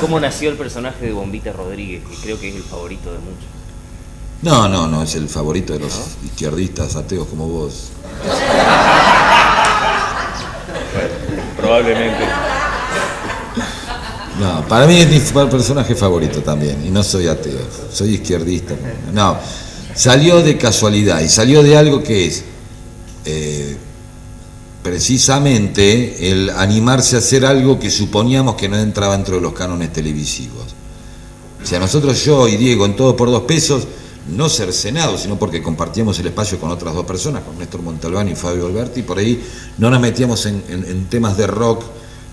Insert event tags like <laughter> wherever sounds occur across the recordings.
¿Cómo nació el personaje de Bombita Rodríguez, que creo que es el favorito de muchos? No, no, no, es el favorito de los izquierdistas ateos como vos. probablemente. No, para mí es mi personaje favorito también, y no soy ateo, soy izquierdista. No, salió de casualidad y salió de algo que es eh, precisamente el animarse a hacer algo que suponíamos que no entraba dentro de los cánones televisivos. O sea, nosotros, yo y Diego, en todo por dos pesos, no cercenados, sino porque compartíamos el espacio con otras dos personas, con Néstor Montalbán y Fabio Alberti, por ahí no nos metíamos en, temas de rock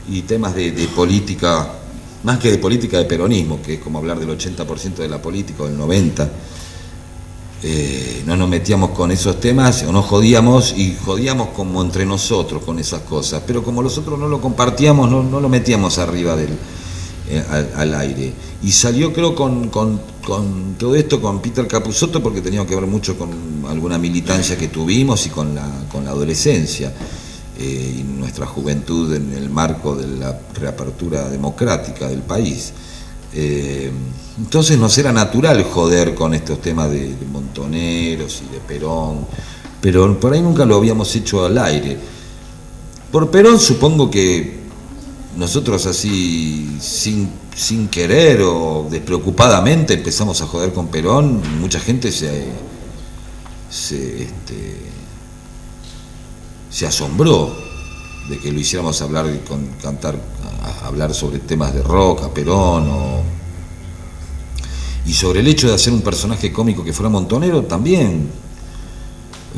y temas de política más que de política de peronismo, que es como hablar del 80% de la política o del 90%, eh, no nos metíamos con esos temas o nos jodíamos y jodíamos como entre nosotros con esas cosas, pero como nosotros no lo compartíamos, no, lo metíamos arriba del, eh, al, aire. Y salió creo con, todo esto con Peter Capusotto porque tenía que ver mucho con alguna militancia que tuvimos y con la, con la adolescencia. Eh, y nuestra juventud en el marco de la reapertura democrática del país. Eh, entonces nos era natural joder con estos temas de, montoneros y de Perón, pero por ahí nunca lo habíamos hecho al aire. Por Perón supongo que nosotros así sin, sin querer o despreocupadamente empezamos a joder con Perón, mucha gente se, se este, se asombró de que lo hiciéramos hablar, con, cantar, hablar sobre temas de rock, a Perón, y sobre el hecho de hacer un personaje cómico que fuera montonero también.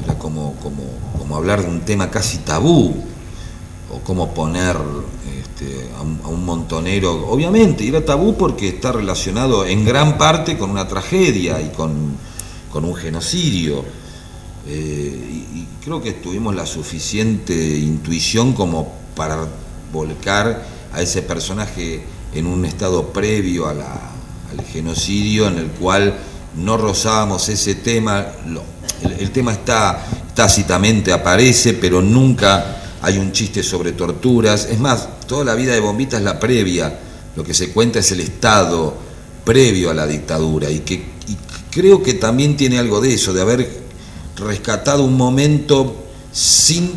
Era como, como, como hablar de un tema casi tabú, o cómo poner este, a, un, montonero, obviamente, era tabú porque está relacionado en gran parte con una tragedia y con, con un genocidio eh, y, creo que tuvimos la suficiente intuición como para volcar a ese personaje en un estado previo al genocidio en el cual no rozábamos ese tema, el, tema está tácitamente aparece, pero nunca hay un chiste sobre torturas. Es más, toda la vida de Bombita es la previa, lo que se cuenta es el estado previo a la dictadura y que creo que también tiene algo de eso, de haber rescatado un momento sin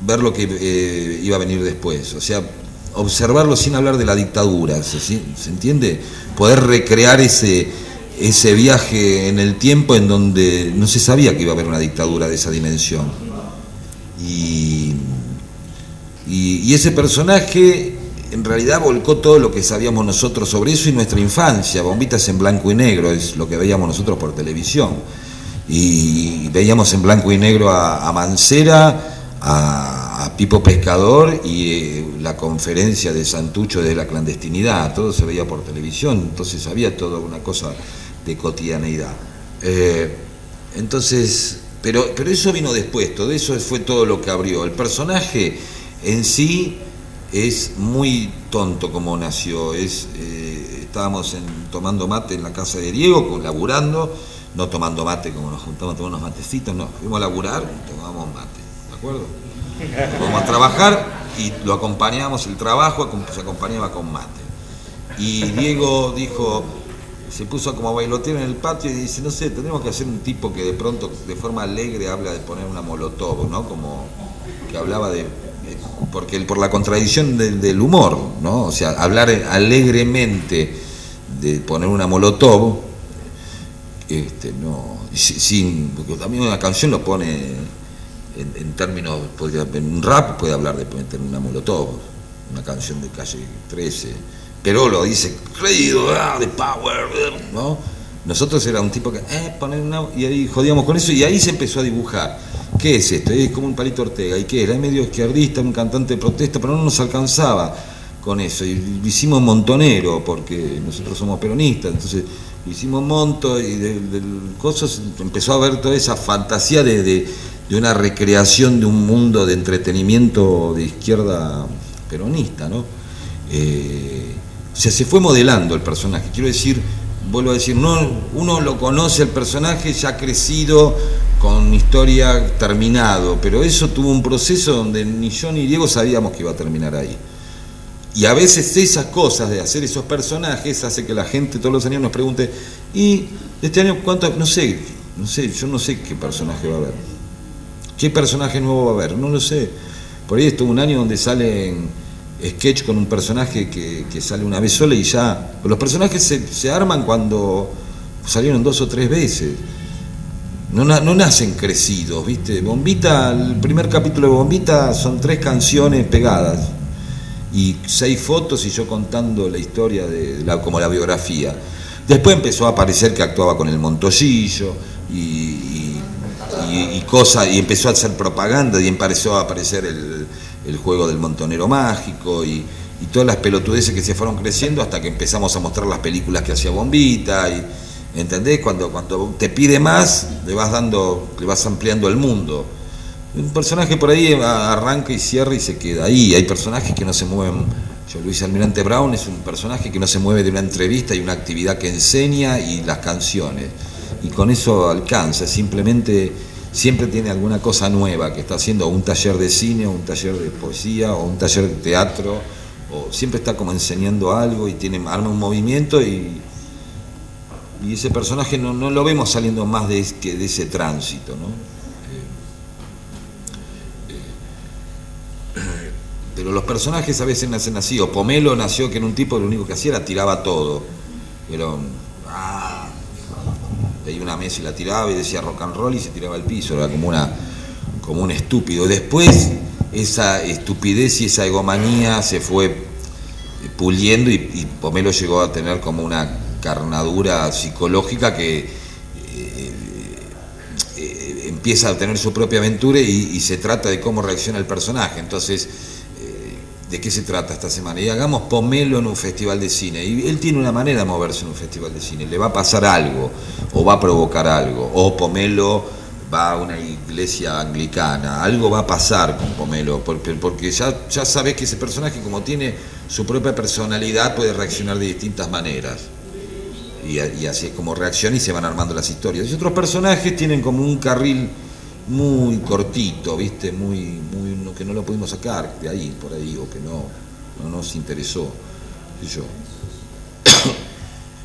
ver lo que eh, iba a venir después. O sea, observarlo sin hablar de la dictadura, ¿se, entiende? Poder recrear ese, ese viaje en el tiempo en donde no se sabía que iba a haber una dictadura de esa dimensión. Y, y, ese personaje en realidad volcó todo lo que sabíamos nosotros sobre eso y nuestra infancia, bombitas en blanco y negro, es lo que veíamos nosotros por televisión y veíamos en blanco y negro a, Mancera, a, Pipo Pescador y eh, la conferencia de Santucho de la clandestinidad, todo se veía por televisión, entonces había toda una cosa de cotidianeidad. Eh, entonces, pero, pero eso vino después, todo eso fue todo lo que abrió. El personaje en sí es muy tonto como nació, es, eh, estábamos tomando mate en la casa de Diego, laburando, no tomando mate como nos juntamos a tomar unos matecitos, no, fuimos a laburar y tomamos mate, ¿de acuerdo? Fuimos a trabajar y lo acompañamos, el trabajo se acompañaba con mate. Y Diego dijo, se puso como a bailotear en el patio y dice, no sé, tenemos que hacer un tipo que de pronto, de forma alegre, habla de poner una molotov, ¿no? Como que hablaba de... Porque por la contradicción del humor, ¿no? O sea, hablar alegremente de poner una molotov, este, no, sin, porque también una canción lo pone en, términos, en un rap puede hablar de poner una molotov, una canción de calle 13, pero lo dice, creído, ah, de power, ¿no? Nosotros era un tipo que, eh, poner y ahí jodíamos con eso, y ahí se empezó a dibujar. ¿Qué es esto? Es como un palito Ortega, ¿y qué era? Es medio izquierdista, un cantante de protesta, pero no nos alcanzaba con eso, y hicimos montonero, porque nosotros somos peronistas, entonces hicimos monto y del, cosas empezó a ver toda esa fantasía de, una recreación de un mundo de entretenimiento de izquierda peronista, ¿no? Eh, o sea, se fue modelando el personaje. Quiero decir, vuelvo a decir, no, uno lo conoce el personaje, ya ha crecido, con historia terminado, pero eso tuvo un proceso donde ni yo ni Diego sabíamos que iba a terminar ahí. Y a veces esas cosas de hacer esos personajes hace que la gente todos los años nos pregunte, ¿y este año cuánto? No sé, no sé, yo no sé qué personaje va a haber. ¿Qué personaje nuevo va a haber? No lo sé. Por ahí estuvo un año donde salen sketch con un personaje que, sale una vez sola y ya. Los personajes se, arman cuando salieron dos o tres veces. No, no, nacen crecidos, ¿viste? Bombita, el primer capítulo de Bombita son tres canciones pegadas y seis fotos y yo contando la historia de la, como la biografía. Después empezó a aparecer que actuaba con el Montosillo y, y, y, y empezó a hacer propaganda y empezó a aparecer el, el juego del montonero mágico y, todas las pelotudeces que se fueron creciendo hasta que empezamos a mostrar las películas que hacía Bombita y ¿entendés? Cuando, cuando te pide más, le vas dando, le vas ampliando el mundo. Un personaje por ahí arranca y cierra y se queda ahí. Hay personajes que no se mueven. Yo Luis Almirante Brown es un personaje que no se mueve de una entrevista y una actividad que enseña y las canciones. Y con eso alcanza, simplemente siempre tiene alguna cosa nueva que está haciendo, un taller de cine, o un taller de poesía, o un taller de teatro, o siempre está como enseñando algo y tiene, arma un movimiento y, y ese personaje no, lo vemos saliendo más de, de ese tránsito, ¿no? Eh, eh, pero los personajes a veces nacen así, o Pomelo nació que en un tipo lo único que hacía era tiraba todo, pero ah, veía una mesa y la tiraba y decía rock and roll y se tiraba al piso, era como, una, como un estúpido. Después esa estupidez y esa egomanía se fue puliendo y, Pomelo llegó a tener como una carnadura psicológica que eh, eh, empieza a tener su propia aventura y, y, se trata de cómo reacciona el personaje. Entonces, de qué se trata esta semana. Y hagamos Pomelo en un festival de cine. Y él tiene una manera de moverse en un festival de cine. Le va a pasar algo, o va a provocar algo. O Pomelo va a una iglesia anglicana. Algo va a pasar con Pomelo, porque, ya, ya sabes que ese personaje, como tiene su propia personalidad, puede reaccionar de distintas maneras. Y, y así es como reacciona y se van armando las historias. Y otros personajes tienen como un carril muy cortito, ¿viste? Muy, muy, que no lo pudimos sacar de ahí, por ahí, o que no, no nos interesó. Yo. <coughs>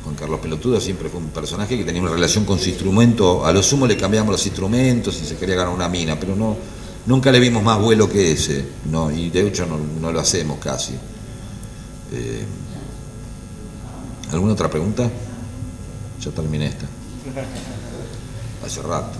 Juan Carlos Pelotudo siempre fue un personaje que tenía una relación con su instrumento, a lo sumo le cambiamos los instrumentos y se quería ganar una mina, pero no, nunca le vimos más vuelo que ese, no, y de hecho no, lo hacemos casi. Eh, ¿Alguna otra pregunta? Ya terminé esta. Hace rato.